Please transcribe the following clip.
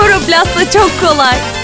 Koroplast'la çok kolay.